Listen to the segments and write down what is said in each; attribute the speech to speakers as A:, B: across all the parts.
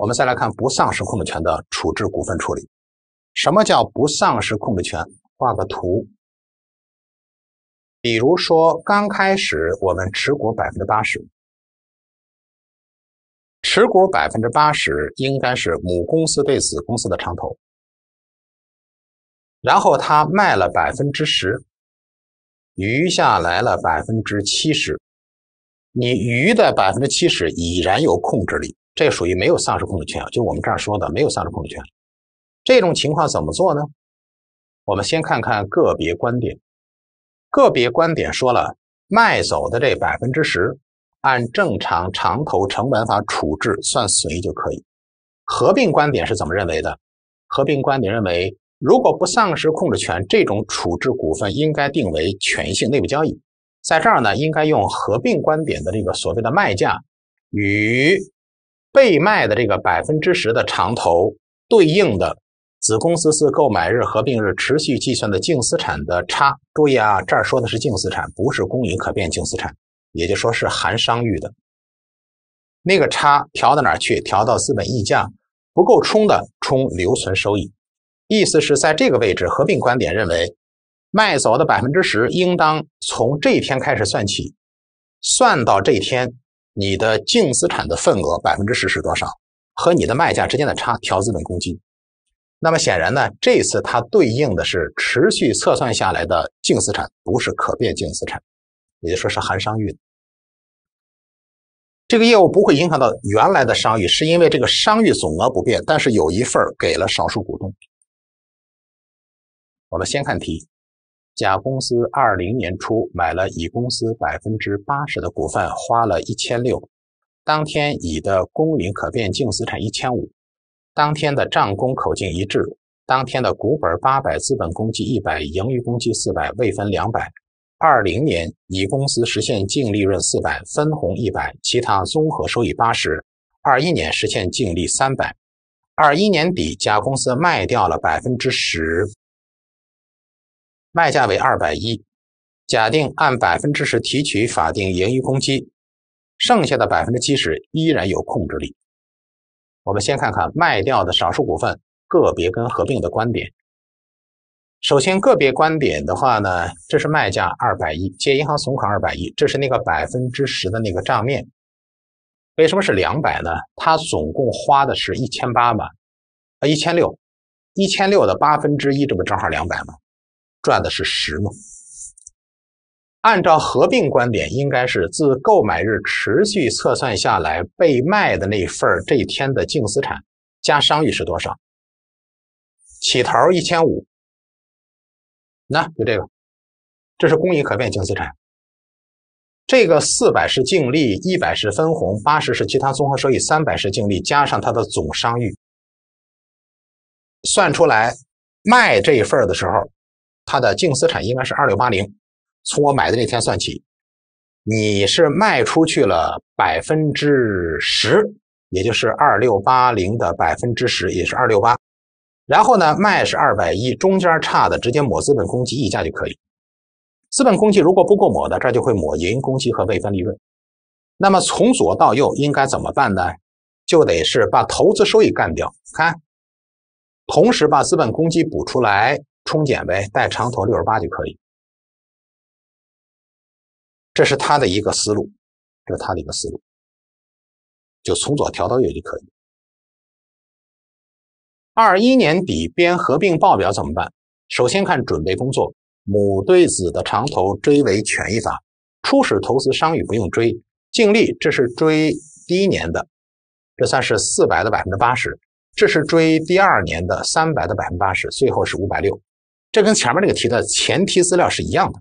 A: 我们再来看不丧失控制权的处置股份处理。什么叫不丧失控制权？画个图。比如说，刚开始我们持股百分之八十，持股百分之八十应该是母公司对子公司的长投，然后他卖了百分之十，余下来了百分之七十，你余的百分之七十已然有控制力，这属于没有丧失控制权，就我们这儿说的没有丧失控制权。这种情况怎么做呢？我们先看看个别观点。个别观点说了，卖走的这百分之十，按正常长投成本法处置算损就可以。合并观点是怎么认为的？合并观点认为，如果不丧失控制权，这种处置股份应该定为权益性内部交易。在这儿呢，应该用合并观点的这个所谓的卖价与被卖的这个百分之十的长投对应的。子公司自购买日合并日持续计算的净资产的差，注意啊，这儿说的是净资产，不是公允可变净资产，也就说是含商誉的。那个差调到哪儿去？调到资本溢价不够冲的，冲留存收益。意思是在这个位置，合并观点认为，卖走的百分之十应当从这一天开始算起，算到这一天，你的净资产的份额百分之十是多少？和你的卖价之间的差调资本公积。那么显然呢，这次它对应的是持续测算下来的净资产，不是可变净资产，也就说是含商誉的。这个业务不会影响到原来的商誉，是因为这个商誉总额不变，但是有一份给了少数股东。我们先看题：甲公司二零年初买了乙公司百分之八十的股份，花了一千六，当天乙的公允可变净资产一千五。当天的账公口径一致，当天的股本八百，资本公积一百，盈余公积四百，未分两百。二零年乙公司实现净利润四百，分红一百，其他综合收益八十。二一年实现净利三百。二一年底甲公司卖掉了百分之十，卖价为二百一。假定按百分之十提取法定盈余公积，剩下的百分之七十依然有控制力。我们先看看卖掉的少数股份个别跟合并的观点。首先，个别观点的话呢，这是卖价二百亿，借银行存款二百亿，这是那个百分之十的那个账面。为什么是两百呢？他总共花的是一千八嘛，啊一千六，一千六的八分之一，这不正好两百吗？赚的是十嘛。按照合并观点，应该是自购买日持续测算下来被卖的那份这一天的净资产加商誉是多少？起头一千五，那就这个，这是公允可变净资产。这个四百是净利，一百是分红，八十是其他综合收益，三百是净利，加上它的总商誉，算出来卖这一份的时候，它的净资产应该是二六八零。从我买的那天算起，你是卖出去了百分之十，也就是二六八零的百分之十，也是二六八。然后呢，卖是二百一，中间差的直接抹资本公积溢价就可以。资本公积如果不够抹的，这就会抹盈公积和未分利润。那么从左到右应该怎么办呢？就得是把投资收益干掉，看，同时把资本公积补出来，冲减呗，带长头六十八就可以。这是他的一个思路，这是他的一个思路，就从左调到右就可以。二一年底编合并报表怎么办？首先看准备工作，母对子的长投追为权益法，初始投资商誉不用追，净利这是追第一年的，这算是四百的百分之八十，这是追第二年的三百的百分之八十，最后是五百六，这跟前面那个题的前提资料是一样的。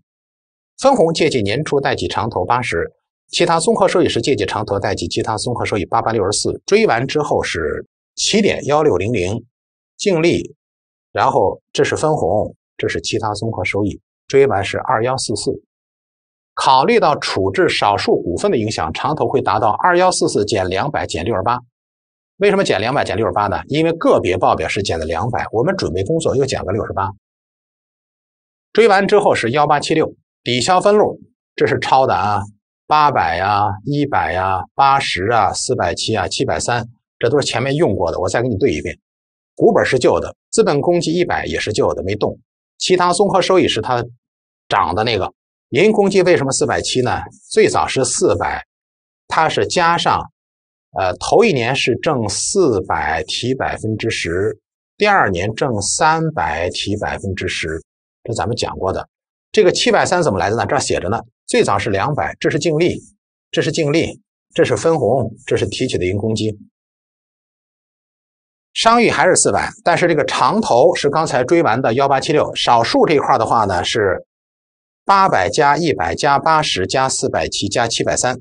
A: 分红借记年初代记长投八十，其他综合收益是借记长投代记其他综合收益八百六十四。追完之后是起点幺六零零，净利，然后这是分红，这是其他综合收益，追完是二幺四四。考虑到处置少数股份的影响，长投会达到二幺四四减两百减六十八。为什么减两百减六十八呢？因为个别报表是减了两百，我们准备工作又减了六十八。追完之后是幺八七六。抵消分录，这是抄的啊，八百呀，一百呀，八十啊，四百七啊，七百三，这都是前面用过的，我再给你对一遍。股本是旧的，资本公积一百也是旧的，没动。其他综合收益是它涨的那个。营运公积为什么四百七呢？最早是四百，它是加上，呃，头一年是挣四百提百分之十，第二年挣三百提百分之十，这咱们讲过的。这个七百三怎么来的呢？这儿写着呢，最早是两百，这是净利，这是净利，这是分红，这是提取的盈公积。商誉还是四百，但是这个长头是刚才追完的幺八七六，少数这一块的话呢是八百加一百加八十加四百七加七百三，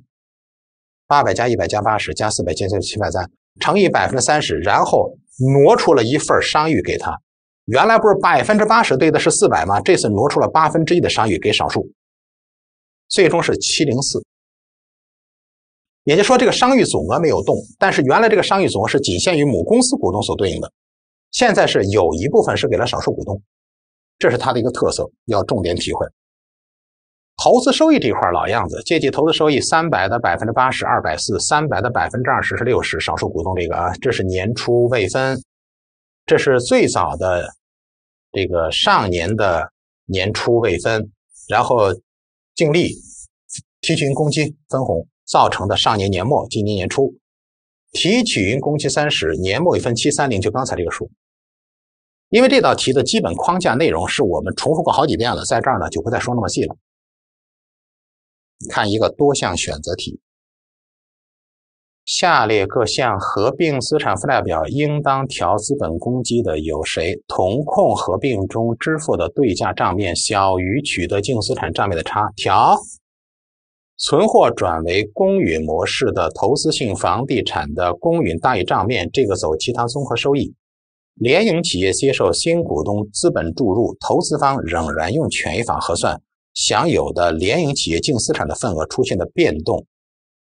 A: 八百加一百加八十加四百七加七百三乘以百分之三十，然后挪出了一份商誉给他。原来不是百分之八十对的是四百吗？这次挪出了八分之一的商誉给少数，最终是七零四。也就是说，这个商誉总额没有动，但是原来这个商誉总额是仅限于母公司股东所对应的，现在是有一部分是给了少数股东，这是它的一个特色，要重点体会。投资收益这一块老样子，借记投资收益三百的百分之八十二百四，三百的百分之二十是六十，少数股东这个啊，这是年初未分，这是最早的。这个上年的年初未分，然后净利、提取公积、分红造成的上年年末、今年年初提取公积三十，年末一分七三零，就刚才这个数。因为这道题的基本框架内容是我们重复过好几遍了，在这儿呢就不再说那么细了。看一个多项选择题。下列各项合并资产负债表应当调资本公积的有谁？同控合并中支付的对价账面小于取得净资产账面的差，调。存货转为公允模式的投资性房地产的公允大于账面，这个走其他综合收益。联营企业接受新股东资本注入，投资方仍然用权益法核算，享有的联营企业净资产的份额出现的变动，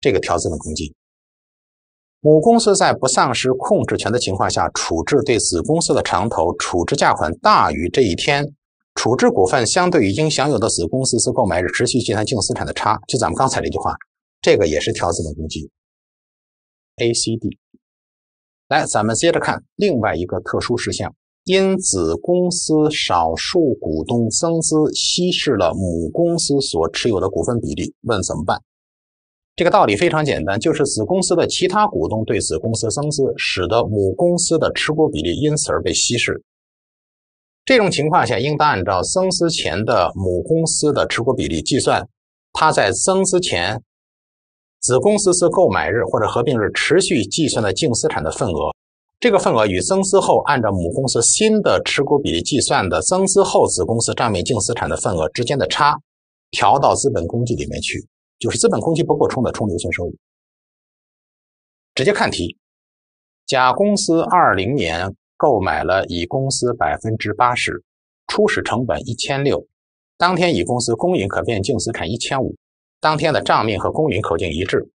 A: 这个调资本公积。母公司在不丧失控制权的情况下，处置对子公司的长投处置价款大于这一天处置股份相对于应享有的子公司自购买日持续计算净资产的差，就咱们刚才这句话，这个也是调资本公积。A、C、D。来，咱们接着看另外一个特殊事项：因子公司少数股东增资稀释了母公司所持有的股份比例，问怎么办？这个道理非常简单，就是子公司的其他股东对子公司增资，使得母公司的持股比例因此而被稀释。这种情况下，应当按照增资前的母公司的持股比例计算，它在增资前子公司自购买日或者合并日持续计算的净资产的份额，这个份额与增资后按照母公司新的持股比例计算的增资后子公司账面净资产的份额之间的差，调到资本公积里面去。就是资本公积不够充的冲留存收益。直接看题，甲公司二零年购买了乙公司百分之八十，初始成本一千六，当天乙公司公允可变净资产一千五，当天的账面和公允口径一致，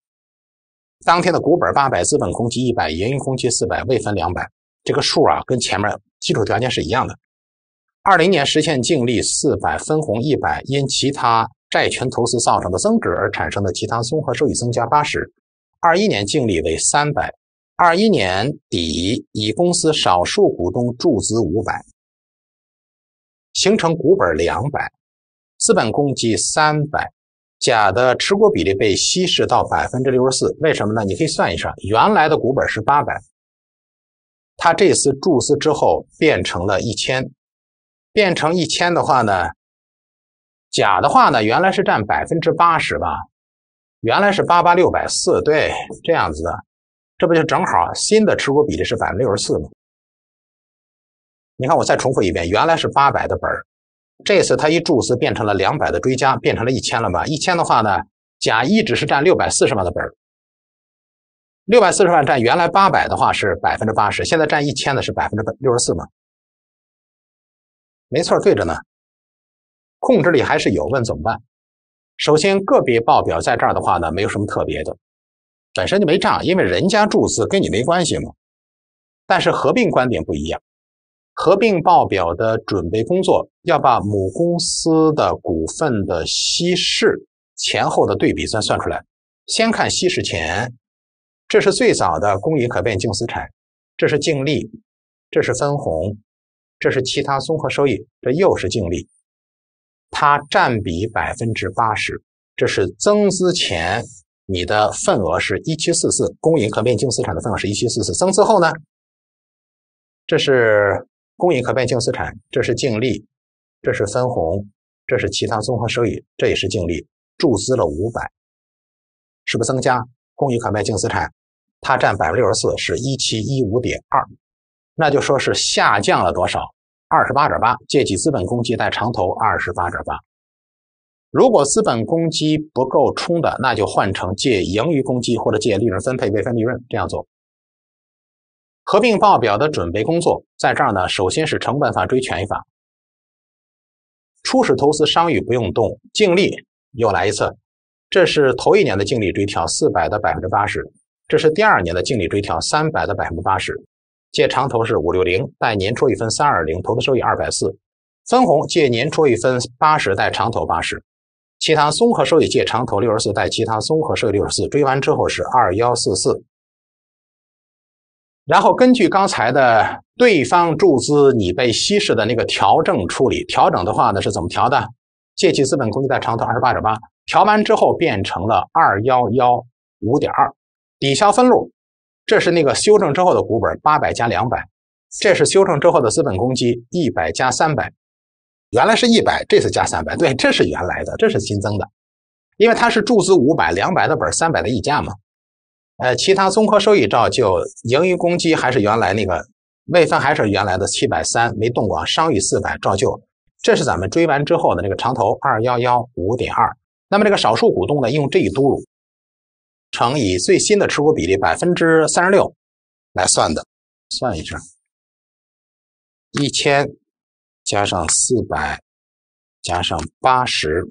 A: 当天的股本八百，资本公积一百，营运公积四百，未分两百，这个数啊跟前面基础条件是一样的。二零年实现净利四百，分红一百，因其他。债权投资造成的增值而产生的其他综合收益增加八十，二一年净利为三百，二一年底乙公司少数股东注资五百，形成股本两百，资本公积三百，甲的持股比例被稀释到百分之六十四，为什么呢？你可以算一算，原来的股本是八百，他这次注资之后变成了一千，变成一千的话呢？甲的话呢，原来是占百分之八十吧，原来是八八六百四，对，这样子的，这不就正好新的持股比例是百分之六十四吗？你看，我再重复一遍，原来是八百的本，这次他一注资变成了两百的追加，变成了一千了吧？一千的话呢，甲一直是占六百四十万的本儿，六百四十万占原来八百的话是百分之八十，现在占一千的是百分之六十四嘛？没错，对着呢。控制力还是有，问怎么办？首先，个别报表在这儿的话呢，没有什么特别的，本身就没账，因为人家注资跟你没关系嘛。但是合并观点不一样，合并报表的准备工作要把母公司的股份的稀释前后的对比算算出来。先看稀释前，这是最早的公允可变净资产，这是净利，这是分红，这是其他综合收益，这又是净利，它占比百分之八十。这是增资前你的份额是一七四四，公允可变净资产的份额是一七四四，增资后呢，这是公允可变净资产，这是净利，这是分红，这是其他综合收益，这也是净利，注资了五百，是不是增加？公允可变净资产。它占百分之六十四，是一七一五点二，那就说是下降了多少？二十八点八，借记资本公积贷长投二十八点八。如果资本公积不够充的，那就换成借盈余公积或者借利润分配未分利润这样做。合并报表的准备工作在这儿呢，首先是成本法追权益法。初始投资商誉不用动，净利又来一次，这是头一年的净利追调四百的百分之八十。这是第二年的净利追调，三百的百分之八十，借长投是五六零，带年初一分三二零，投资收益二百四，分红借年初一分八十，带长投八十，其他综合收益借长投六十四，带其他综合收益六十四，追完之后是二幺四四，然后根据刚才的对方注资你被稀释的那个调整处理，调整的话呢是怎么调的？借记资本公积贷长投二十八点八，调完之后变成了二幺幺五点二。抵消分录，这是那个修正之后的股本，八百加两百，这是修正之后的资本公积，一百加三百，原来是一百，这次加三百，对，这是原来的，这是新增的，因为它是注资五百，两百的本，三百的溢价嘛。呃，其他综合收益照旧，盈余公积还是原来那个，未分还是原来的七百三，没动过，商誉四百照旧，这是咱们追完之后的那个长投二幺幺五点二，那么这个少数股东呢，用这一嘟噜。乘以最新的持股比例百分之三十六来算的，算一下，一千加上四百加上八十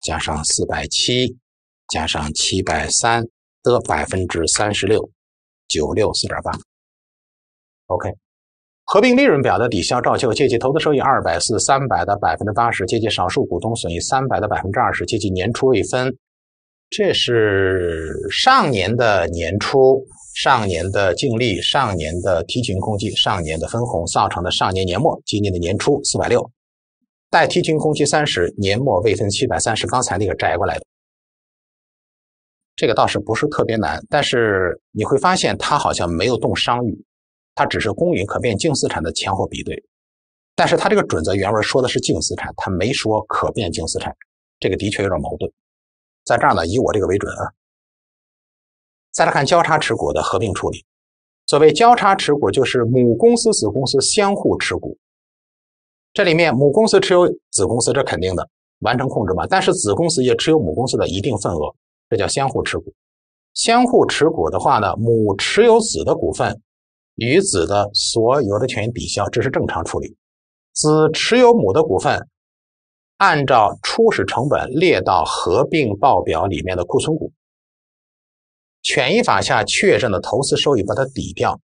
A: 加上四百七加上七百三的百分之三十六，九六四点八。OK，合并利润表的抵消照旧，借记投资收益二百四三百的百分之八十，借记少数股东损益三百的百分之二十，借记年初未分。这是上年的年初、上年的净利、上年的提群公积、上年的分红造成的上年年末，今年的年初四百六，待提群公积三十，年末未分七百三十，刚才那个摘过来的，这个倒是不是特别难，但是你会发现它好像没有动商誉，它只是公允可变净资产的前后比对，但是它这个准则原文说的是净资产，它没说可变净资产，这个的确有点矛盾。在这儿呢，以我这个为准啊。再来看交叉持股的合并处理。所谓交叉持股，就是母公司、子公司相互持股。这里面母公司持有子公司，这肯定的，完成控制嘛。但是子公司也持有母公司的一定份额，这叫相互持股。相互持股的话呢，母持有子的股份，与子的所有的权益抵消，这是正常处理。子持有母的股份。按照初始成本列到合并报表里面的库存股，权益法下确认的投资收益把它抵掉，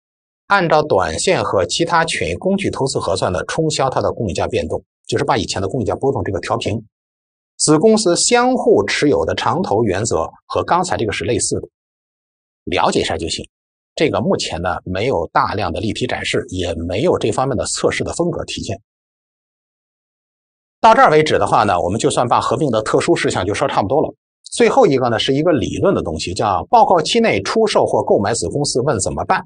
A: 按照短线和其他权益工具投资核算的冲销它的公允价变动，就是把以前的公允价波动这个调平。子公司相互持有的长投原则和刚才这个是类似的，了解一下就行。这个目前呢没有大量的例题展示，也没有这方面的测试的风格体现。到这儿为止的话呢，我们就算把合并的特殊事项就说差不多了。最后一个呢是一个理论的东西，叫报告期内出售或购买子公司，问怎么办？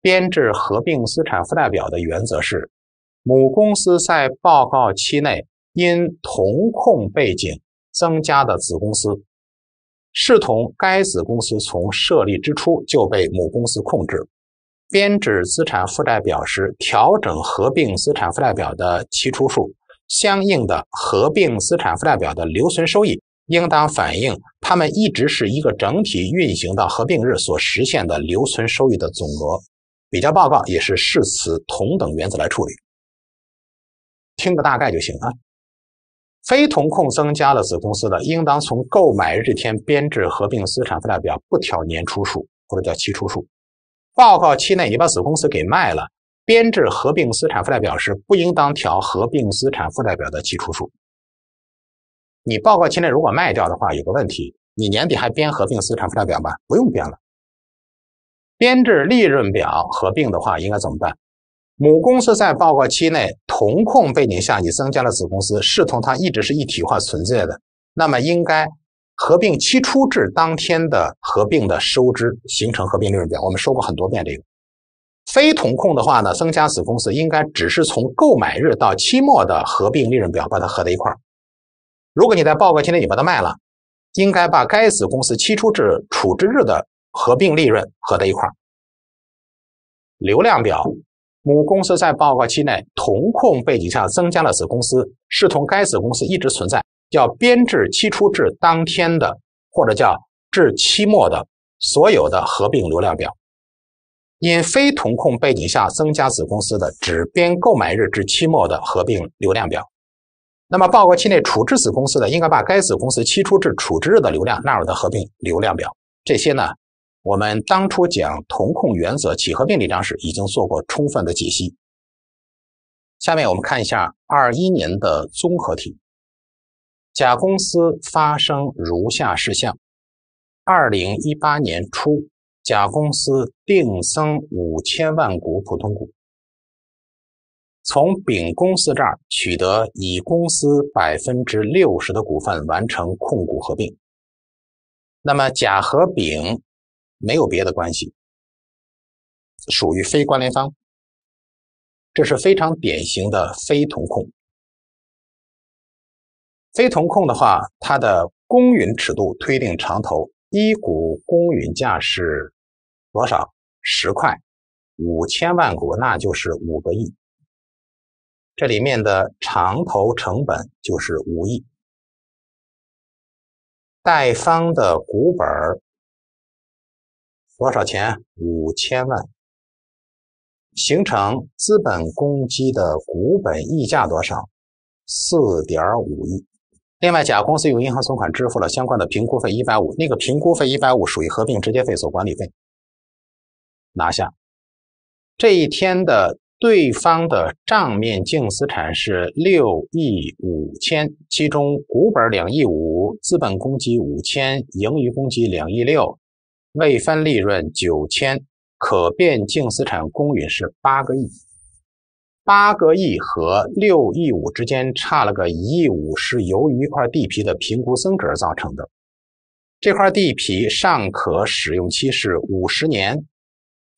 A: 编制合并资产负债表的原则是，母公司在报告期内因同控背景增加的子公司，视同该子公司从设立之初就被母公司控制。编制资产负债表时，调整合并资产负债表的期初数，相应的合并资产负债表的留存收益，应当反映它们一直是一个整体运行到合并日所实现的留存收益的总额。比较报告也是视此同等原则来处理，听个大概就行啊。非同控增加了子公司的，应当从购买日天编制合并资产负债表，不调年初数或者叫期初数。报告期内，你把子公司给卖了，编制合并资产负债表时不应当调合并资产负债表的期初数。你报告期内如果卖掉的话，有个问题，你年底还编合并资产负债表吗？不用编了。编制利润表合并的话，应该怎么办？母公司在报告期内同控背景下，你增加了子公司，视同它一直是一体化存在的，那么应该合并期初至当天的合并的收支形成合并利润表。我们说过很多遍这个。非同控的话呢，增加子公司应该只是从购买日到期末的合并利润表把它合在一块儿。如果你在报告期内你把它卖了，应该把该子公司期初至处置日的合并利润合在一块儿。流量表。母公司在报告期内同控背景下增加了子公司，视同该子公司一直存在，叫编制期初至当天的，或者叫至期末的所有的合并流量表。因非同控背景下增加子公司的，只编购买日至期末的合并流量表。那么报告期内处置子公司的，应该把该子公司期初至处置日的流量纳入到合并流量表。这些呢？我们当初讲同控原则起合并立章时，已经做过充分的解析。下面我们看一下二一年的综合题。甲公司发生如下事项：二零一八年初，甲公司定增五千万股普通股，从丙公司这儿取得乙公司百分之六十的股份，完成控股合并。那么甲和丙。没有别的关系，属于非关联方，这是非常典型的非同控。非同控的话，它的公允尺度推定长头一股公允价是多少？十块，五千万股那就是五个亿。这里面的长头成本就是五亿，贷方的股本多少钱？五千万，形成资本公积的股本溢价多少？四点五亿。另外，甲公司用银行存款支付了相关的评估费一百五，那个评估费一百五属于合并直接费，所管理费拿下。这一天的对方的账面净资产是六亿五千，其中股本两亿五，资本公积五千，盈余公积两亿六。未分利润九千，可变净资产公允是八个亿，八个亿和六亿五之间差了个一亿五，是由于一块地皮的评估增值而造成的。这块地皮尚可使用期是五十年，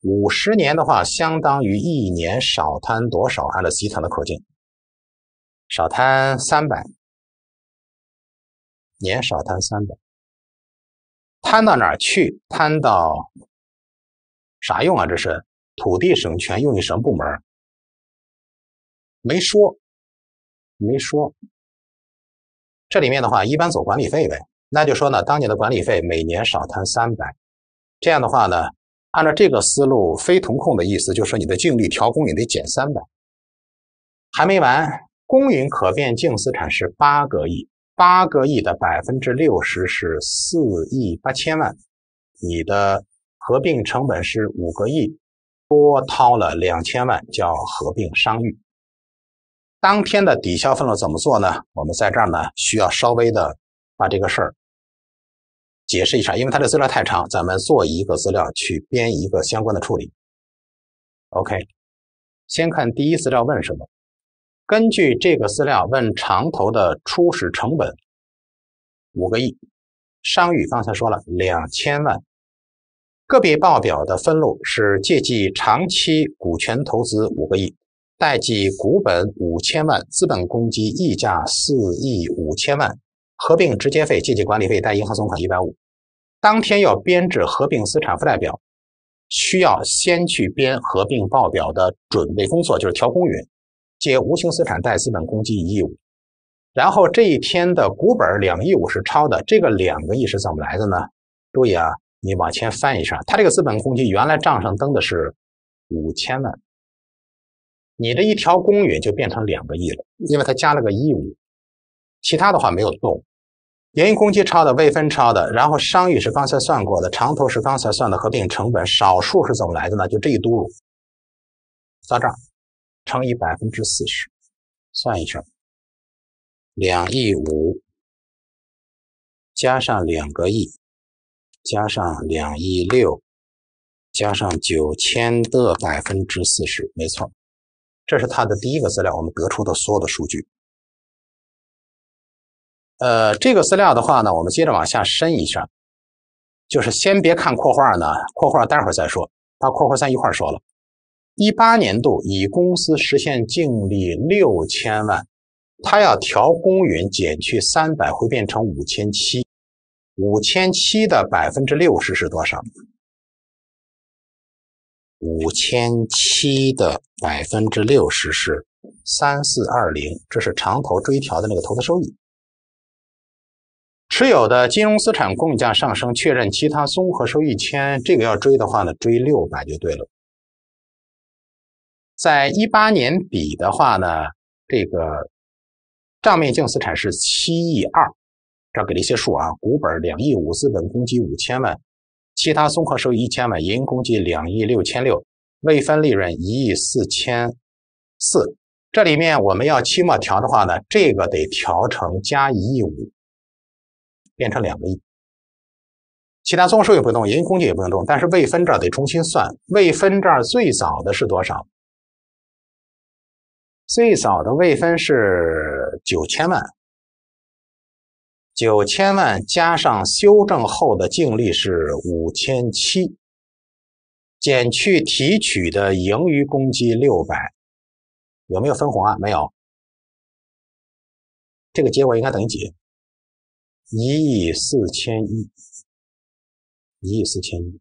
A: 五十年的话相当于一年少摊多少？按照集团的口径，少摊三百，年少摊三百。摊到哪儿去？摊到啥用啊？这是土地省权用于什么部门？没说，没说。这里面的话，一般走管理费呗。那就说呢，当年的管理费每年少摊三百。这样的话呢，按照这个思路，非同控的意思就是说，你的净利调公允得减三百。还没完，公允可变净资产是八个亿。八个亿的百分之六十是四亿八千万，你的合并成本是五个亿，多掏了两千万，叫合并商誉。当天的抵销分录怎么做呢？我们在这儿呢需要稍微的把这个事儿解释一下，因为它的资料太长，咱们做一个资料去编一个相关的处理。OK，先看第一资料问什么。根据这个资料问长投的初始成本五个亿，商誉刚才说了两千万，个别报表的分录是借记长期股权投资五个亿，代记股本五千万，资本公积溢价四亿五千万，合并直接费借记管理费贷银行存款一百五。当天要编制合并资产负债表，需要先去编合并报表的准备工作，就是调公允。借无形资产贷资本公积一亿五，然后这一天的股本两亿五是超的，这个两个亿是怎么来的呢？注意啊，你往前翻一下，它这个资本公积原来账上登的是五千万，你这一条公允就变成两个亿了，因为它加了个一五，其他的话没有动。营业公积超的，未分超的，然后商誉是刚才算过的，长投是刚才算的合并成本，少数是怎么来的呢？就这一嘟噜到这儿。乘以百分之四十，算一下，两亿五加上两个亿，加上两亿六，加上九千的百分之四十，没错，这是它的第一个资料，我们得出的所有的数据。呃，这个资料的话呢，我们接着往下深一下，就是先别看括号呢，括号待会儿再说，把括号三一块说了。一八年度乙公司实现净利六千万，他要调公允减去三百，会变成五千七。五千七的百分之六十是多少？五千七的百分之六十是三四二零，这是长投追调的那个投资收益。持有的金融资产共价上升，确认其他综合收益签，这个要追的话呢，追六百就对了。在一八年底的话呢，这个账面净资产是七亿二，这给了一些数啊，股本两亿五，资本公积五千万，其他综合收益一千万，营公积两亿六千六，未分利润一亿四千四。这里面我们要期末调的话呢，这个得调成加一亿五，变成两个亿。其他综合收益不动，营公积也不用动，但是未分这儿得重新算，未分这儿最早的是多少？最早的未分是九千万，九千万加上修正后的净利是五千七，减去提取的盈余公积六百，有没有分红啊？没有，这个结果应该等于几？一亿四千一，一亿四千一。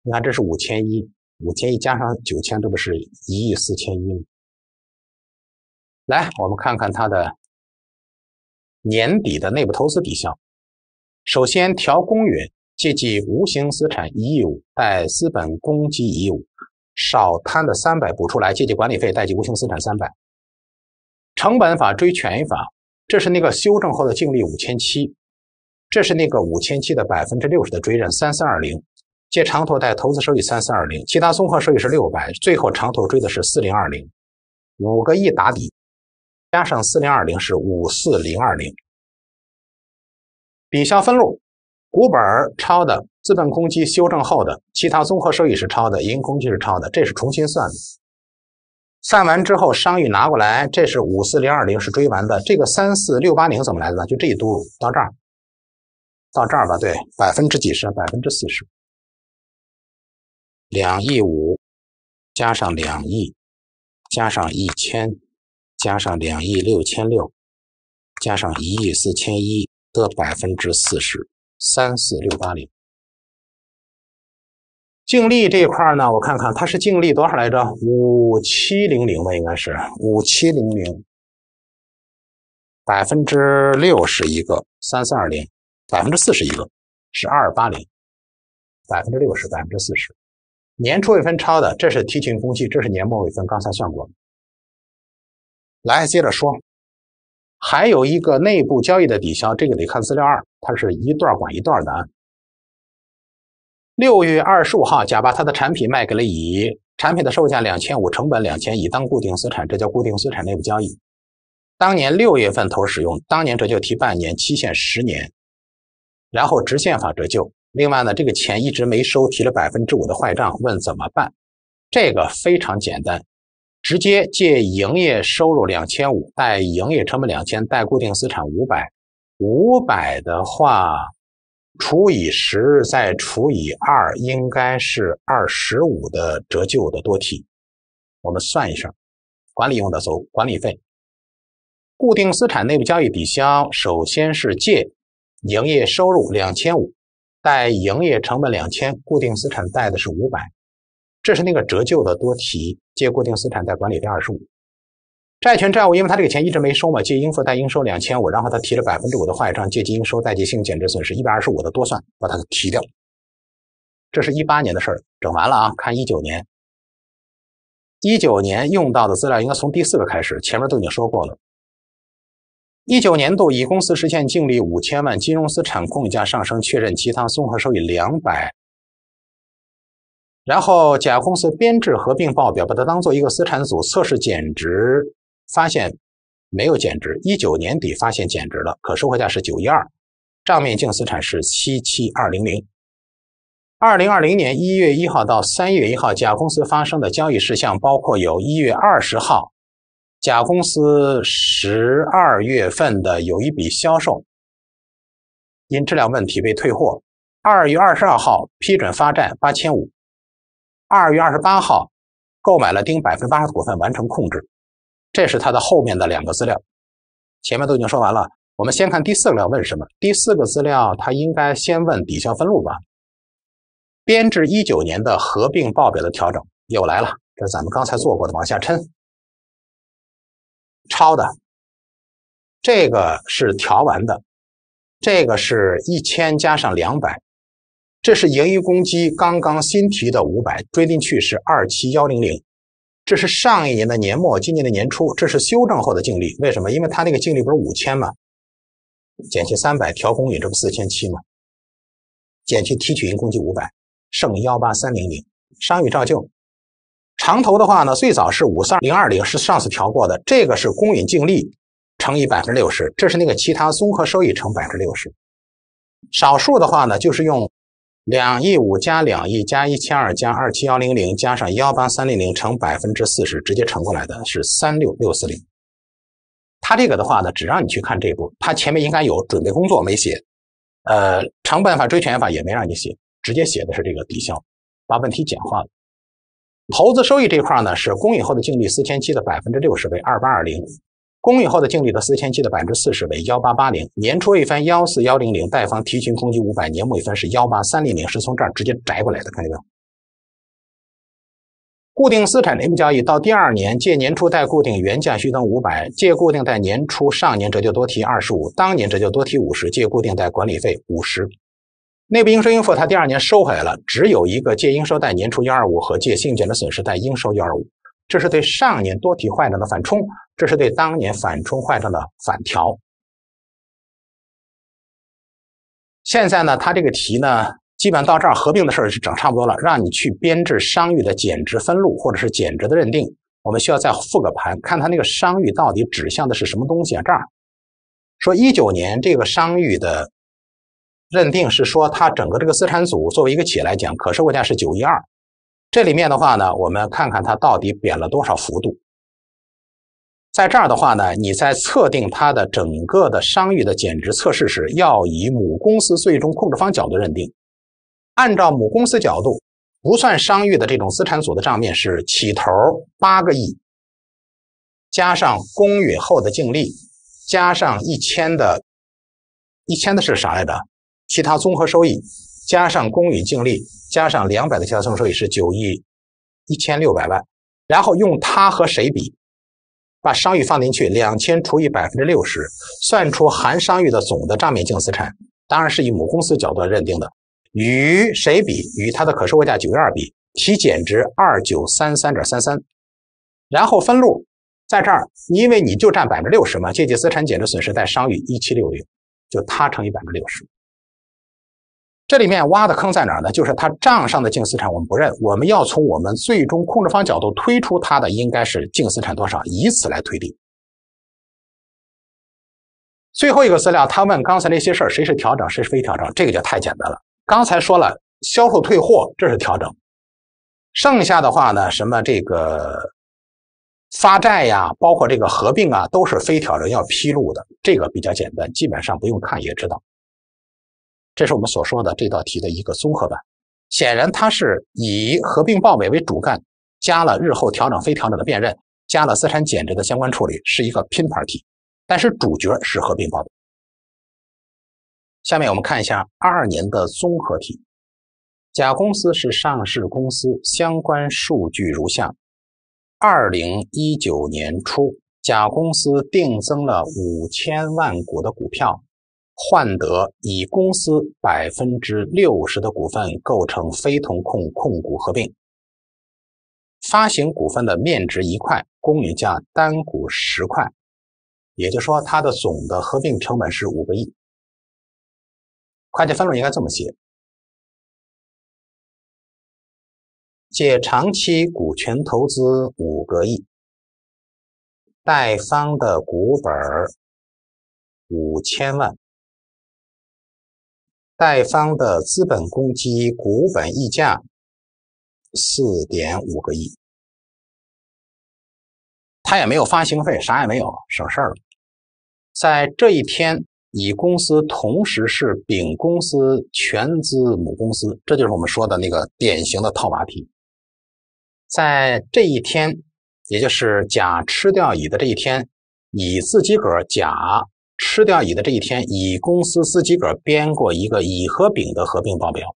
A: 你看，这是五千一，五千一加上九千，这不是一亿四千一吗？来，我们看看它的年底的内部投资抵消。首先调公允，借记无形资产一亿五，贷资本公积一亿五，少摊的三百补出来，借记管理费，贷记无形资产三百。成本法追权益法，这是那个修正后的净利五千七，这是那个五千七的百分之六十的追认三四二零，借长投贷投资收益三四二零，其他综合收益是六百，最后长投追的是四零二零，五个亿打底。加上四零二零是五四零二零，抵销分录，股本超的，资本公积修正后的，其他综合收益是超的，盈公积是超的，这是重新算的。算完之后，商誉拿过来，这是五四零二零是追完的，这个三四六八零怎么来的呢？就这一嘟到这儿，到这儿吧，对，百分之几十？百分之四十，两亿五加上两亿加上一千。加上两亿六千六，加上一亿四千一的百分之四十，三四六八零。净利这一块呢，我看看它是净利多少来着？五七零零吧，应该是五七零零，百分之六十一个三四二零，百分之四十一个是二八零，百分之六十，百分之四十。年初未分抄的，这是提取公积，这是年末未分，刚才算过。来，接着说，还有一个内部交易的抵消，这个得看资料二，它是一段管一段的啊。六月二十五号，甲把他的产品卖给了乙，产品的售价两千五，成本两千，乙当固定资产，这叫固定资产内部交易。当年六月份投使用，当年折旧提半年，期限十年，然后直线法折旧。另外呢，这个钱一直没收，提了百分之五的坏账，问怎么办？这个非常简单。直接借营业收入两千五，贷营业成本两千，贷固定资产五百，五百的话除以十再除以二，应该是二十五的折旧的多提。我们算一下，管理用的走管理费。固定资产内部交易抵消，首先是借营业收入两千五，贷营业成本两千，固定资产贷的是五百。这是那个折旧的多提，借固定资产贷管理费二十五，债权债务，因为他这个钱一直没收嘛，借应付贷应收两千五，然后他提了百分之五的坏账，借记应收贷记性减值损失一百二十五的多算，把它给提掉。这是一八年的事儿，整完了啊，看一九年，一九年用到的资料应该从第四个开始，前面都已经说过了。一九年度乙公司实现净利五千万，金融资产共价上升，确认其他综合收益两百。然后甲公司编制合并报表，把它当做一个资产组测试减值，发现没有减值。一九年底发现减值了，可收回价是九一二，账面净资产是七七二零零。二零二零年一月一号到三月一号，甲公司发生的交易事项包括：有一月二十号，甲公司十二月份的有一笔销售因质量问题被退货；二月二十二号批准发债八千五；二月二十八号购买了丁百分之八十的股份完成控制。这是它的后面的两个资料，前面都已经说完了。我们先看第四个要问什么？第四个资料它应该先问抵消分录吧？编制一九年的合并报表的调整又来了，这是咱们刚才做过的，往下抻，抄的，这个是调完的，这个是一千加上两百，这是盈余公积刚刚新提的五百，追进去是二七幺零零，这是上一年的年末，今年的年初，这是修正后的净利，为什么？因为它那个净利不是五千吗？减去三百，调公允，这不四千七吗？减去提取盈公积五百。剩幺八三零零，商誉照旧。长投的话呢，最早是五三零二零，是上次调过的。这个是公允净利乘以百分之六十，这是那个其他综合收益乘百分之六十。少数的话呢，就是用两亿五加两亿加一千二加二七幺零零加上幺八三零零乘百分之四十，直接乘过来的是三六六四零。他这个的话呢，只让你去看这一步，他前面应该有准备工作没写，呃，成本法追权法也没让你写。直接写的是这个抵消，把问题简化了。投资收益这块呢，是公允后的净利四千七的百分之六十为二八二零，公允后的净利的四千七的百分之四十为幺八八零，年初一分幺四幺零零，贷方提取公积五百，年末一分是幺八三零零，是从这儿直接摘过来的，看见没有？固定资产内部交易到第二年，借年初贷固定原价虚增五百，借固定贷年初上年折旧多提二十五，当年折旧多提五十，借固定贷管理费五十。内部应收应付，他第二年收回来了，只有一个借应收贷年初幺二五和借信减的损失贷应收幺二五，这是对上年多提坏账的反冲，这是对当年反冲坏账的反调。现在呢，他这个题呢，基本到这儿合并的事儿是整差不多了，让你去编制商誉的减值分录或者是减值的认定，我们需要再复个盘，看他那个商誉到底指向的是什么东西啊？这儿说一九年这个商誉的。认定是说，它整个这个资产组作为一个企业来讲，可收购价是九一二。这里面的话呢，我们看看它到底贬了多少幅度。在这儿的话呢，你在测定它的整个的商誉的减值测试时，要以母公司最终控制方角度认定。按照母公司角度，不算商誉的这种资产组的账面是起头八个亿，加上公允后的净利，加上一千的，一千的是啥来着？其他综合收益加上公允净利加上两百的其他综合收益是九亿一千六百万，然后用它和谁比？把商誉放进去，两千除以百分之六十，算出含商誉的总的账面净资产，当然是以母公司角度来认定的。与谁比？与它的可收购价九一二比，其减值二九三三点三三，然后分录在这儿，因为你就占百分之六十嘛，借记资产减值损失贷商誉一七六零，就它乘以百分之六十。这里面挖的坑在哪儿呢？就是它账上的净资产我们不认，我们要从我们最终控制方角度推出它的应该是净资产多少，以此来推定。最后一个资料，他问刚才那些事儿谁是调整，谁是非调整，这个就太简单了。刚才说了销售退货，这是调整，剩下的话呢，什么这个发债呀，包括这个合并啊，都是非调整要披露的，这个比较简单，基本上不用看也知道。这是我们所说的这道题的一个综合版，显然它是以合并报表为主干，加了日后调整非调整的辨认，加了资产减值的相关处理，是一个拼盘题。但是主角是合并报表。下面我们看一下二二年的综合题，甲公司是上市公司，相关数据如下：二零一九年初，甲公司定增了五千万股的股票。换得以公司百分之六十的股份构成非同控控股合并，发行股份的面值一块，公允价单股十块，也就是说它的总的合并成本是五个亿。会计分录应该这么写：借长期股权投资五个亿，贷方的股本五千万。贷方的资本公积股本溢价四点五个亿，他也没有发行费，啥也没有，省事儿了。在这一天，乙公司同时是丙公司全资母公司，这就是我们说的那个典型的套娃题。在这一天，也就是甲吃掉乙的这一天，乙自己个儿甲吃掉乙的这一天，乙公司自己个编过一个乙和丙的合并报表。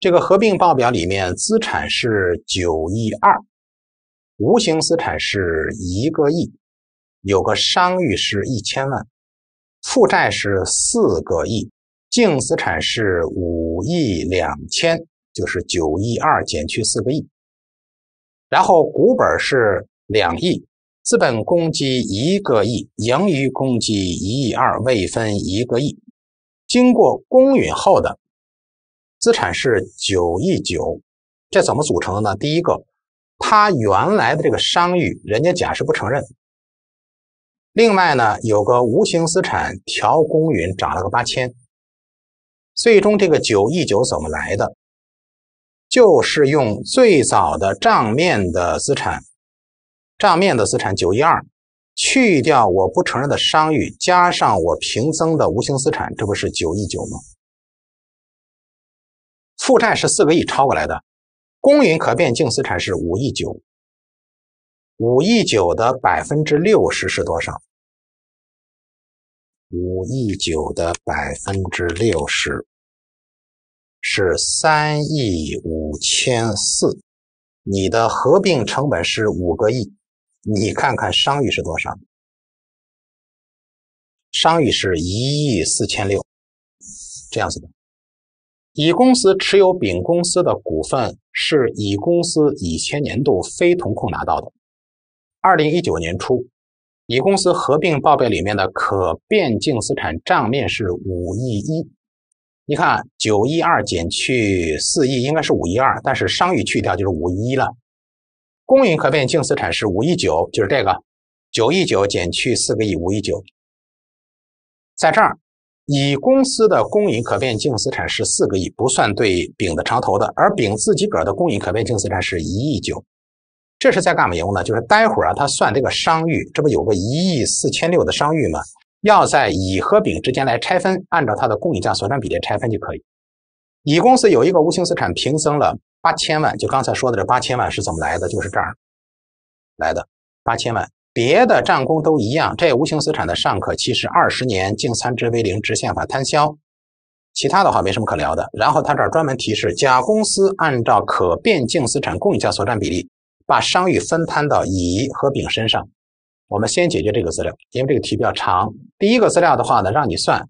A: 这个合并报表里面，资产是九亿二，无形资产是一个亿，有个商誉是一千万，负债是四个亿，净资产是五亿两千，就是九亿二减去四个亿。然后股本是两亿，资本公积一个亿，盈余公积一亿二，未分一个亿，经过公允后的。资产是九亿九，这怎么组成的呢？第一个，他原来的这个商誉，人家甲是不承认。另外呢，有个无形资产调公允涨了个八千，最终这个九亿九怎么来的？就是用最早的账面的资产，账面的资产九亿二，去掉我不承认的商誉，加上我平增的无形资产，这不是九亿九吗？负债是四个亿超过来的，公允可变净资产是五亿九，五亿九的百分之六十是多少？五亿九的百分之六十是三亿五千四，你的合并成本是五个亿，你看看商誉是多少？商誉是一亿四千六，这样子的。乙公司持有丙公司的股份是乙公司乙前年度非同控拿到的。二零一九年初，乙公司合并报表里面的可变净资产账面是五亿一。你看，九亿二减去四亿，应该是五亿二，但是商誉去掉就是五亿一了。公允可变净资产是五亿九，就是这个九亿九减去四个亿，五亿九，在这儿。乙公司的公允可变净资产是四个亿，不算对丙的长投的，而丙自己个儿的公允可变净资产是一亿九，这是在干嘛用呢？就是待会儿啊，他算这个商誉，这不有个一亿四千六的商誉吗？要在乙和丙之间来拆分，按照它的公允价所占比例拆分就可以。乙公司有一个无形资产平增了八千万，就刚才说的这八千万是怎么来的？就是这儿来的八千万。别的账工都一样，这无形资产的尚可期是二十年，净残值为零，直线法摊销。其他的话没什么可聊的。然后他这儿专门提示，甲公司按照可变净资产公允价所占比例，把商誉分摊到乙和丙身上。我们先解决这个资料，因为这个题比较长。第一个资料的话呢，让你算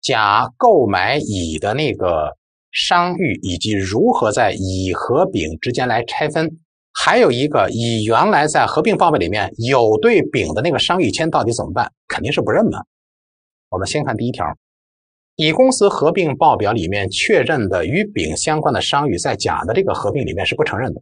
A: 甲购买乙的那个商誉，以及如何在乙和丙之间来拆分。还有一个，乙原来在合并报表里面有对丙的那个商誉签，到底怎么办？肯定是不认的。我们先看第一条，乙公司合并报表里面确认的与丙相关的商誉，在甲的这个合并里面是不承认的。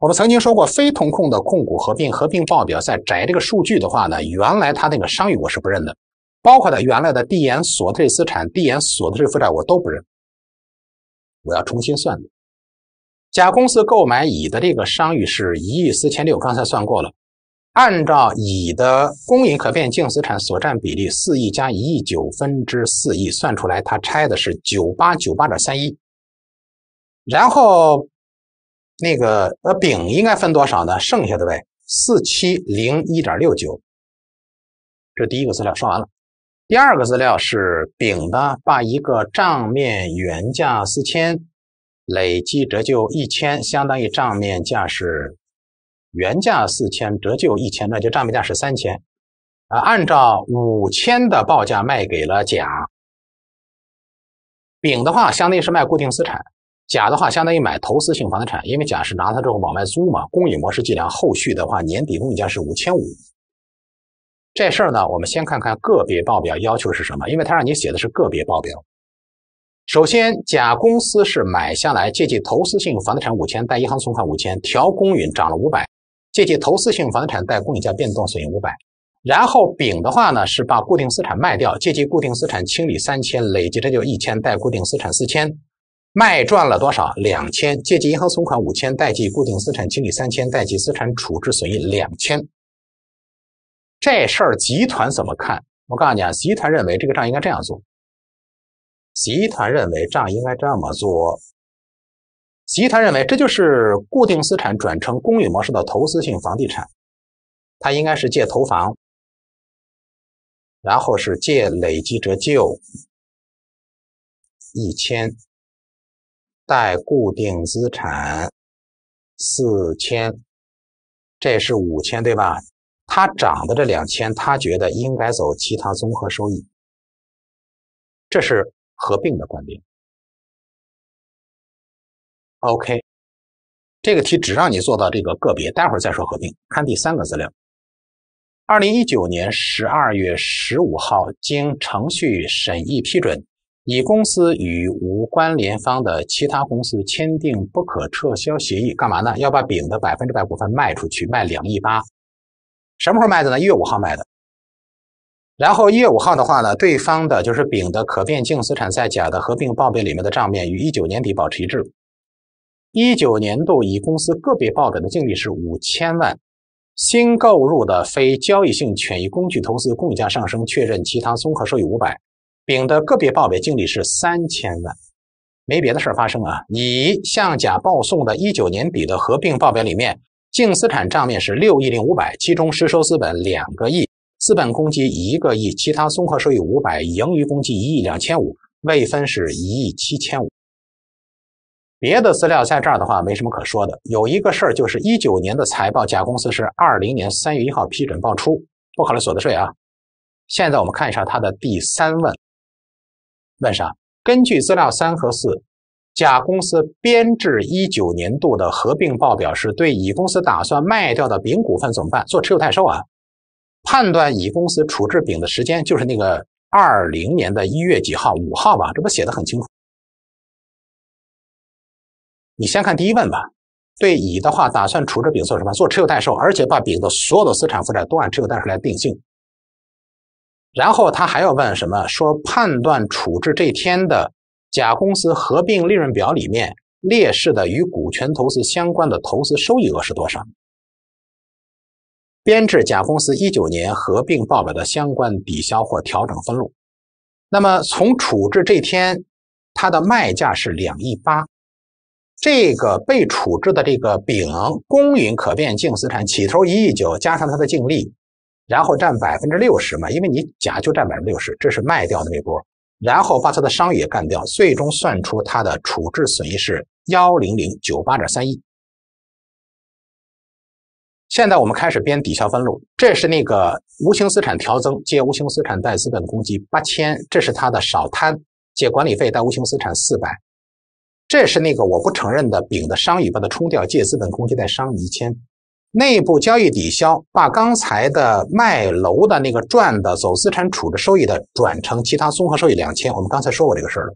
A: 我们曾经说过，非同控的控股合并合并报表在摘这个数据的话呢，原来他那个商誉我是不认的，包括他原来的递延所得税资产、递延所得税负债我都不认，我要重新算的。甲公司购买乙的这个商誉是一亿四千六，刚才算过了。按照乙的公允可变净资产所占比例四亿加一亿九分之四亿算出来，他拆的是九八九八点三一。然后那个呃丙应该分多少呢？剩下的呗，四七零一点六九。这第一个资料说完了。第二个资料是丙的，把一个账面原价四千。累计折旧一千，相当于账面价是原价四千，折旧一千，那就账面价是三千。啊，按照五千的报价卖给了甲。丙的话，相当于是卖固定资产；甲的话，相当于买投资性房地产。因为甲是拿它之后往外租嘛，公允模式计量，后续的话年底公允价是五千五。这事儿呢，我们先看看个别报表要求是什么，因为他让你写的是个别报表。首先，甲公司是买下来借记投资性房地产五千，贷银行存款五千，调公允涨了五百，借记投资性房地产贷公允价变动损益五百。然后丙的话呢是把固定资产卖掉，借记固定资产清理三千，累计这就一千，贷固定资产四千，卖赚了多少？两千，借记银行存款五千，贷记固定资产清理三千，贷记资产处置损益两千。这事儿集团怎么看？我告诉你啊，集团认为这个账应该这样做。集团认为账应该这么做。集团认为这就是固定资产转成公寓模式的投资性房地产，它应该是借投房，然后是借累计折旧一千，贷固定资产四千，这是五千对吧？他涨的这两千，他觉得应该走其他综合收益，这是合并的观点。OK，这个题只让你做到这个个别，待会儿再说合并。看第三个资料，二零一九年十二月十五号，经程序审议批准，乙公司与无关联方的其他公司签订不可撤销协议，干嘛呢？要把丙的百分之百股份卖出去，卖两亿八。什么时候卖的呢？一月五号卖的。然后一月五号的话呢，对方的就是丙的可变净资产在甲的合并报表里面的账面与一九年底保持一致。一九年度乙公司个别报表的净利是五千万，新购入的非交易性权益工具投资公允价上升，确认其他综合收益五百。丙的个别报表净利是三千万，没别的事儿发生啊。乙向甲报送的一九年底的合并报表里面，净资产账面是六亿零五百，其中实收资本两个亿，资本公积一个亿，其他综合收益五百，盈余公积一亿两千五，未分是一亿七千五。别的资料在这儿的话没什么可说的，有一个事儿就是一九年的财报，甲公司是二零年三月一号批准报出，不考虑所得税啊。现在我们看一下它的第三问，问啥？根据资料三和四，甲公司编制一九年度的合并报表是对乙公司打算卖掉的丙股份怎么办？做持有代售啊？判断乙公司处置丙的时间就是那个二零年的一月几号？五号吧？这不写的很清楚。你先看第一问吧。对乙的话，打算处置丙做什么？做持有代售，而且把丙的所有的资产负债都按持有代售来定性。然后他还要问什么？说判断处置这天的甲公司合并利润表里面列示的与股权投资相关的投资收益额是多少？编制甲公司一九年合并报表的相关抵销或调整分录。那么从处置这天，它的卖价是两亿八。这个被处置的这个丙公允可变净资产起头一亿九，加上它的净利，然后占百分之六十嘛，因为你甲就占百分之六十，这是卖掉的那波，然后把他的商誉也干掉，最终算出它的处置损益是幺零零九八点三亿。现在我们开始编抵消分录，这是那个无形资产调增，借无形资产贷资本公积八千，这是它的少摊，借管理费贷无形资产四百。这是那个我不承认的丙的商誉，把它冲掉，借资本公积贷商誉一千，内部交易抵消，把刚才的卖楼的那个赚的走资产处置收益的转成其他综合收益两千。我们刚才说过这个事儿了。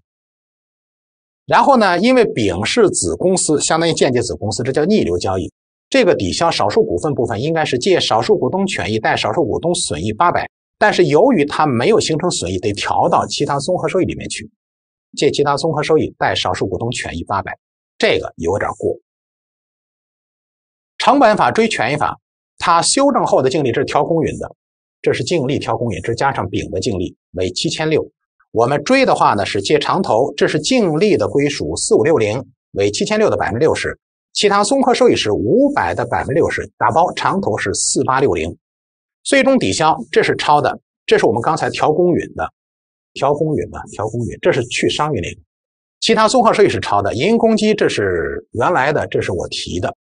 A: 然后呢，因为丙是子公司，相当于间接子公司，这叫逆流交易。这个抵消少数股份部分应该是借少数股东权益贷少数股东损益八百，但是由于它没有形成损益，得调到其他综合收益里面去。借其他综合收益贷少数股东权益八百，这个有点过。成本法追权益法，它修正后的净利这是调公允的，这是净利调公允，这加上丙的净利为七千六。我们追的话呢是借长投，这是净利的归属四五六零为七千六的百分之六十，其他综合收益是五百的百分之六十，打包长投是四八六零，最终抵消这是超的，这是我们刚才调公允的。调公允的，调公允，这是去商誉零。其他综合收益是超的，营业公积这是原来的，这是我提的。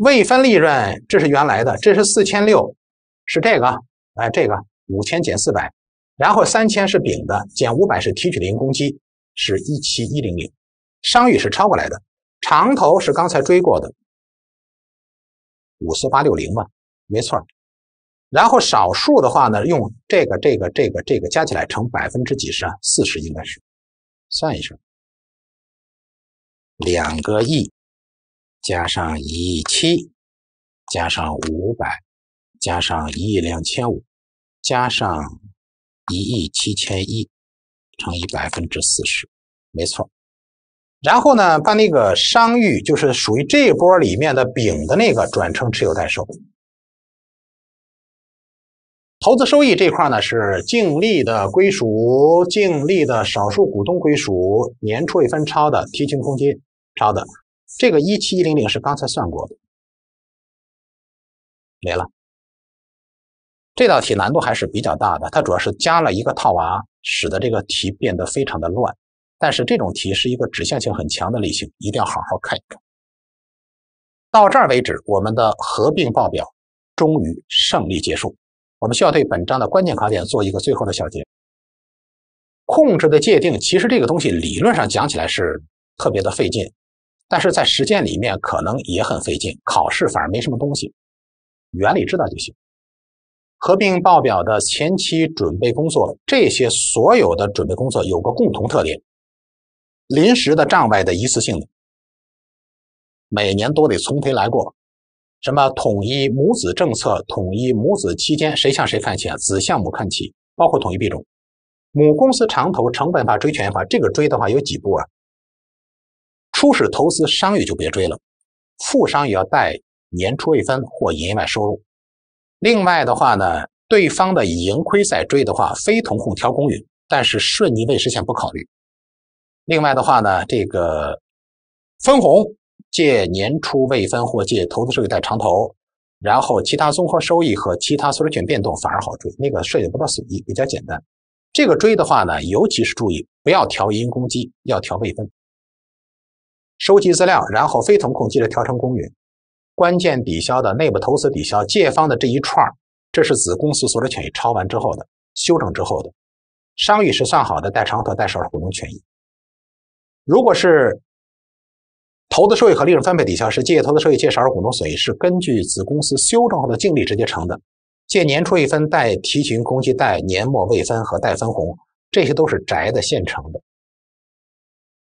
A: 未分利润这是原来的，这是四千六，是这个，哎，这个五千减四百，然后三千是丙的，减五百是提取的营业公积，是一七一零零。商誉是超过来的，长头是刚才追过的，五四八六零嘛，没错。然后少数的话呢，用这个、这个、这个、这个加起来乘百分之几十啊？四十应该是，算一下，两个亿加上一亿七，加上五百，加上一亿两千五，加上一亿七千一乘以百分之四十，没错。然后呢，把那个商誉就是属于这一波里面的丙的那个转成持有待售。投资收益这块呢是净利的归属，净利的少数股东归属，年初一分抄的，提前空间抄的。这个一七一零零是刚才算过的，没了。这道题难度还是比较大的，它主要是加了一个套娃，使得这个题变得非常的乱。但是这种题是一个指向性很强的类型，一定要好好看一看。到这儿为止，我们的合并报表终于胜利结束。我们需要对本章的关键考点做一个最后的小结。控制的界定，其实这个东西理论上讲起来是特别的费劲，但是在实践里面可能也很费劲，考试反而没什么东西，原理知道就行。合并报表的前期准备工作，这些所有的准备工作有个共同特点：临时的、账外的、一次性的，每年都得重推来过。什么统一母子政策？统一母子期间谁向谁看齐啊？子向母看齐，包括统一币种。母公司长投成本法追权益法，这个追的话有几步啊？初始投资商誉就别追了，负商誉要带年初未分或营业外收入。另外的话呢，对方的盈亏再追的话，非同控调公允，但是顺逆未实现不考虑。另外的话呢，这个分红。借年初未分或借投资收益带长投，然后其他综合收益和其他所有权变动反而好追，那个涉及不到损益，比较简单。这个追的话呢，尤其是注意不要调盈公积，要调未分。收集资料，然后非同控记得调成公允。关键抵消的内部投资抵消，借方的这一串这是子公司所有权益抄完之后的修正之后的。商誉是算好的，带长投带少数股东权益。如果是。投资收益和利润分配抵消是借投资收益借少数股东损益，是根据子公司修正后的净利直接成的。借年初一分带提取公积带年末未分和带分红，这些都是宅的现成的。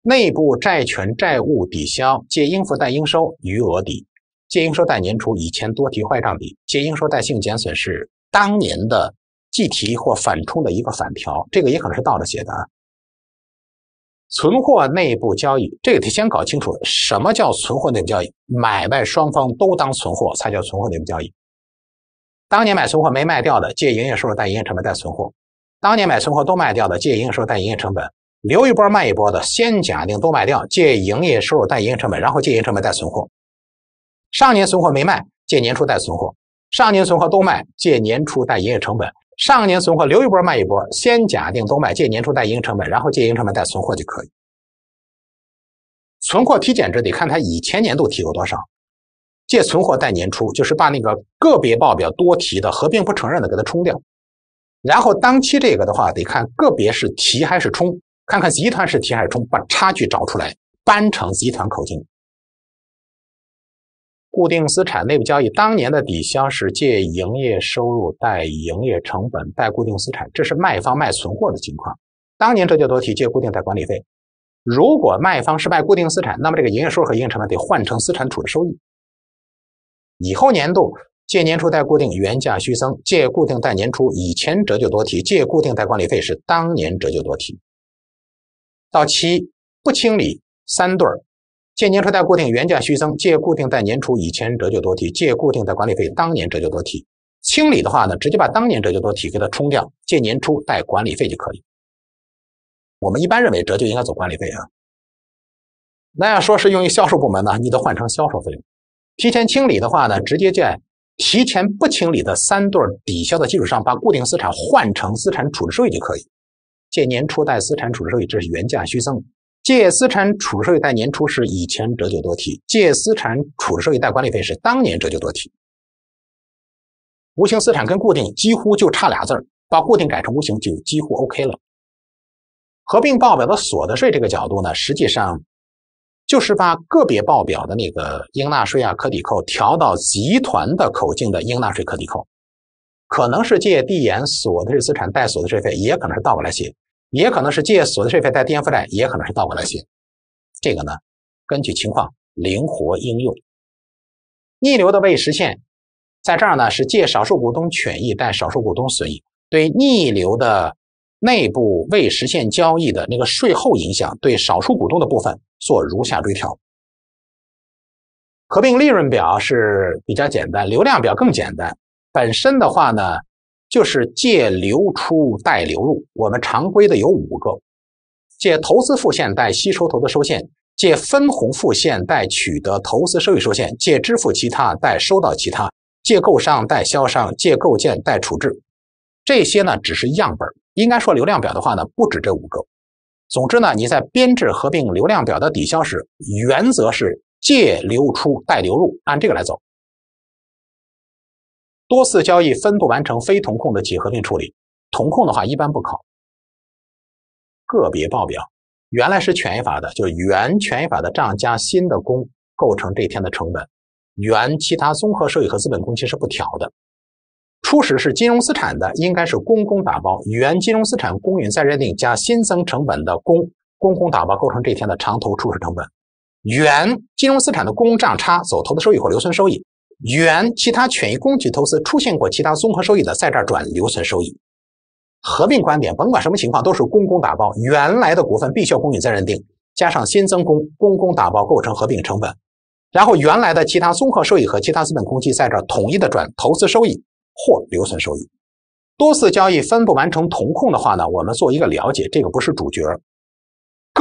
A: 内部债权债务抵销，借应付贷应收余额抵，借应收贷年初以前多提坏账抵，借应收贷信用减损是当年的计提或反冲的一个反调，这个也可能是倒着写的啊。存货内部交易，这个得先搞清楚什么叫存货内部交易。买卖双方都当存货才叫存货内部交易。当年买存货没卖掉的，借营业收入带营业成本带存货；当年买存货都卖掉的，借营业收入带营业成本，留一波卖一波的，先假定都卖掉，借营业收入带营业成本，然后借营业成本带存货。上年存货没卖，借年初带存货；上年存货都卖，借年初带营业成本。上年存货留一波卖一波，先假定都卖，借年初带营业成本，然后借营业成本带存货就可以。存货提减值得看它以前年度提过多少，借存货带年初，就是把那个个别报表多提的合并不承认的给它冲掉，然后当期这个的话得看个别是提还是冲，看看集团是提还是冲，把差距找出来，搬成集团口径。固定资产内部交易当年的抵消是借营业收入贷营业成本贷固定资产，这是卖方卖存货的情况。当年折旧多提借固定贷管理费。如果卖方是卖固定资产，那么这个营业收入和营业成本得换成资产处置收益。以后年度借年初贷固定原价虚增，借固定贷年初以前折旧多提，借固定贷管理费是当年折旧多提。到期不清理三对儿。借年初贷固定原价虚增，借固定贷年初以前折旧多提，借固定贷管理费当年折旧多提。清理的话呢，直接把当年折旧多提给它冲掉，借年初带管理费就可以。我们一般认为折旧应该走管理费啊。那要说是用于销售部门呢，你得换成销售费用。提前清理的话呢，直接在提前不清理的三对抵消的基础上，把固定资产换成资产处置收益就可以。借年初带资产处置收益，这是原价虚增。借资产处置收益贷年初是以前折旧多提，借资产处置收益贷管理费是当年折旧多提。无形资产跟固定几乎就差俩字儿，把固定改成无形就几乎 OK 了。合并报表的所得税这个角度呢，实际上就是把个别报表的那个应纳税啊可抵扣调到集团的口径的应纳税可抵扣，可能是借递延所得税资产带所得税费，也可能是倒过来写。也可能是借所得税费带垫付债，也可能是倒过来写。这个呢，根据情况灵活应用。逆流的未实现，在这儿呢是借少数股东权益带少数股东损益，对逆流的内部未实现交易的那个税后影响，对少数股东的部分做如下追调。合并利润表是比较简单，流量表更简单。本身的话呢，就是借流出贷流入，我们常规的有五个：借投资付现贷吸收投资收现，借分红付现贷取得投资收益收现，借支付其他贷收到其他，借购商贷销商，借构建贷处置。这些呢只是样本，应该说流量表的话呢不止这五个。总之呢，你在编制合并流量表的抵消时，原则是借流出贷流入，按这个来走。多次交易分步完成非同控的几何并处理，同控的话一般不考。个别报表原来是权益法的，就是原权益法的账加新的公构成这一天的成本，原其他综合收益和资本公积是不调的。初始是金融资产的，应该是公公打包，原金融资产公允再认定加新增成本的公公公打包构成这一天的长投初始成本，原金融资产的公账差走投资收益或留存收益。原其他权益工具投资出现过其他综合收益的，在这儿转留存收益。合并观点，甭管什么情况，都是公公打包。原来的股份必须要公允再认定，加上新增公公公打包构成合并成本。然后原来的其他综合收益和其他资本公积在这儿统一的转投资收益或留存收益。多次交易分不完成同控的话呢，我们做一个了解，这个不是主角。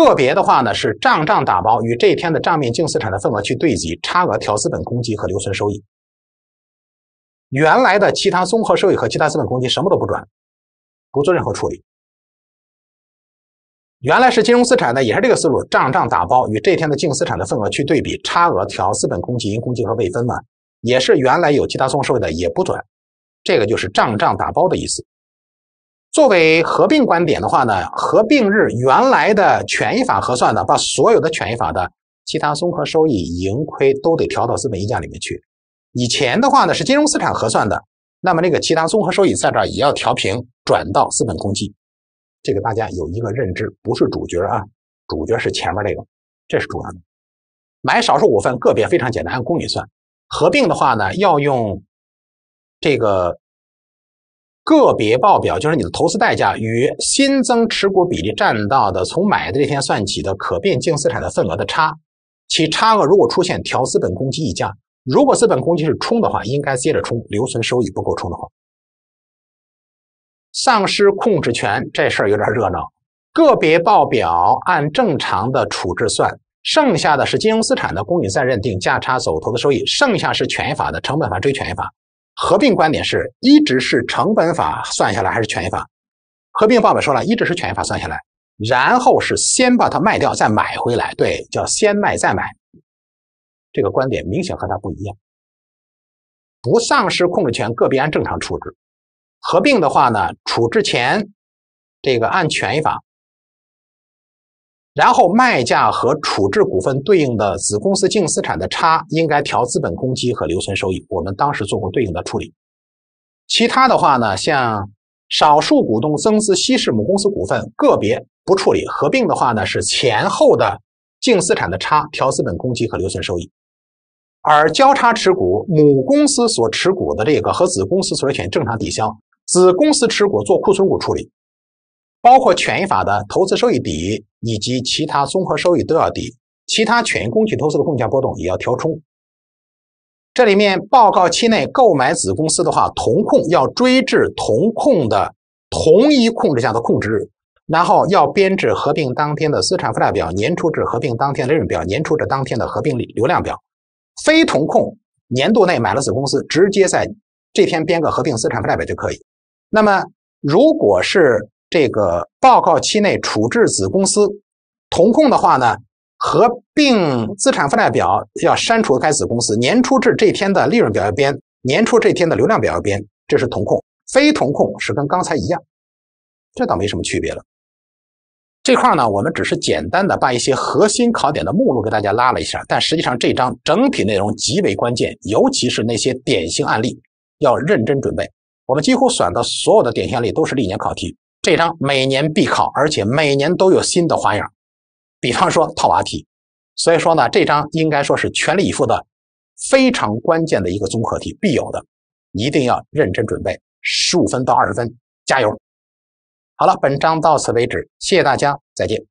A: 个别的话呢，是账账打包与这一天的账面净资产的份额去对比，差额调资本公积和留存收益。原来的其他综合收益和其他资本公积什么都不转，不做任何处理。原来是金融资产的，也是这个思路，账账打包与这一天的净资产的份额去对比，差额调资本公积、盈公积和未分嘛，也是原来有其他综合收益的也不转，这个就是账账打包的意思。作为合并观点的话呢，合并日原来的权益法核算的，把所有的权益法的其他综合收益、盈亏都得调到资本溢价里面去。以前的话呢是金融资产核算的，那么这个其他综合收益在这儿也要调平转到资本公积，这个大家有一个认知，不是主角啊，主角是前面这个，这是主要的。买少数股份个别非常简单，按公允算。合并的话呢，要用这个个别报表，就是你的投资代价与新增持股比例占到的从买的这天算起的可变净资产的份额的差，其差额如果出现调资本公积溢价。如果资本公积是冲的话，应该接着冲；留存收益不够冲的话，丧失控制权这事儿有点热闹。个别报表按正常的处置算，剩下的是金融资产的公允再认定价差走投资收益，剩下是权益法的成本法追权益法。合并观点是一直是成本法算下来还是权益法？合并报表说了一直是权益法算下来，然后是先把它卖掉再买回来，对，叫先卖再买。这个观点明显和他不一样，不丧失控制权，个别按正常处置；合并的话呢，处置前这个按权益法，然后卖价和处置股份对应的子公司净资产的差，应该调资本公积和留存收益。我们当时做过对应的处理。其他的话呢，像少数股东增资稀释母公司股份，个别不处理；合并的话呢，是前后的净资产的差调资本公积和留存收益。而交叉持股，母公司所持股的这个和子公司所有权正常抵消，子公司持股做库存股处理，包括权益法的投资收益抵以及其他综合收益都要抵，其他权益工具投资的贡献波动也要调冲。这里面报告期内购买子公司的话，同控要追至同控的同一控制下的控制日，然后要编制合并当天的资产负债表，年初至合并当天利润表，年初至当天的合并流量表。非同控年度内买了子公司，直接在这天编个合并资产负债表就可以。那么，如果是这个报告期内处置子公司同控的话呢，合并资产负债表要删除该子公司，年初至这天的利润表要编，年初这天的流量表要编，这是同控。非同控是跟刚才一样，这倒没什么区别了。这块呢，我们只是简单的把一些核心考点的目录给大家拉了一下，但实际上这章整体内容极为关键，尤其是那些典型案例要认真准备。我们几乎选的所有的典型案例都是历年考题，这章每年必考，而且每年都有新的花样。比方说套娃题，所以说呢，这章应该说是全力以赴的非常关键的一个综合题，必有的，一定要认真准备，十五分到二十分。加油！好了，本章到此为止，谢谢大家，再见。